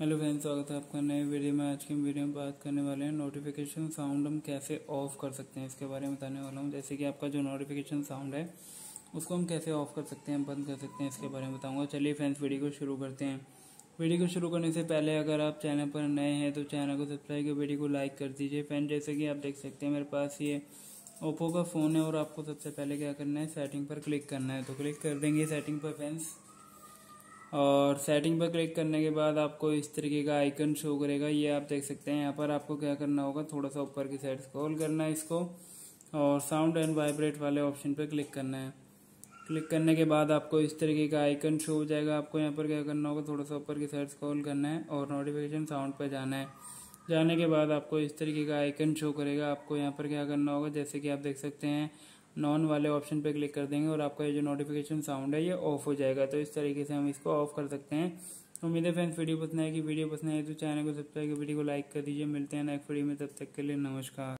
Hello friends, स्वागत है आपका नए वीडियो में। आज के वीडियो में बात करने वाले हैं नोटिफिकेशन साउंड हम कैसे ऑफ़ कर सकते हैं, इसके बारे में बताने वाला हूँ। जैसे कि आपका जो नोटिफिकेशन साउंड है, उसको हम कैसे ऑफ़ कर सकते हैं बंद कर सकते हैं, इसके बारे में बताऊँगा। चलिए फ्रेंड्स वीडियो को शुरू करते हैं। वीडियो को शुरू करने से पहले अगर आप चैनल पर नए हैं तो चैनल को सब्सक्राइब कर वीडियो को लाइक कर दीजिए। फ्रेंड जैसे कि आप देख सकते हैं, मेरे पास ये ओप्पो का फ़ोन है और आपको सबसे पहले क्या करना है सेटिंग पर क्लिक करना है। तो क्लिक कर देंगे सेटिंग पर फ्रेंड्स और सेटिंग पर क्लिक करने के बाद आपको इस तरीके का आइकन शो करेगा। ये आप देख सकते हैं। यहाँ पर आपको क्या करना होगा? थोड़ा सा ऊपर की साइड स्क्रॉल करना है इसको और साउंड एंड वाइब्रेट वाले ऑप्शन पर क्लिक करना है। क्लिक करने के बाद आपको इस तरीके का आइकन शो हो जाएगा। आपको यहाँ पर क्या करना होगा? थोड़ा सा ऊपर की साइड स्क्रॉल करना है और नोटिफिकेशन साउंड पर जाना है। जाने के बाद आपको इस तरीके का आइकन शो करेगा। आपको यहाँ पर क्या करना होगा? जैसे कि आप देख सकते हैं नॉन वाले ऑप्शन पे क्लिक कर देंगे और आपका ये जो नोटिफिकेशन साउंड है, ये ऑफ़ हो जाएगा। तो इस तरीके से हम इसको ऑफ़ कर सकते हैं। उम्मीद है फ्रेंड्स वीडियो पसंद आएगी। वीडियो पसंद आए तो चैनल को सब्सक्राइब वीडियो को लाइक कर दीजिए। मिलते हैं नेक्स्ट वीडियो में। तब तक के लिए नमस्कार।